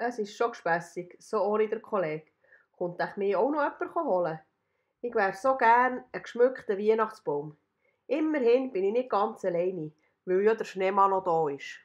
Es ist schon gespässig, so ohne der Kollege. Kommt euch mich auch noch jemand holen? Ich wäre so gern ein geschmückter Weihnachtsbaum. Immerhin bin ich nicht ganz alleine, weil ja der Schneemann noch da ist.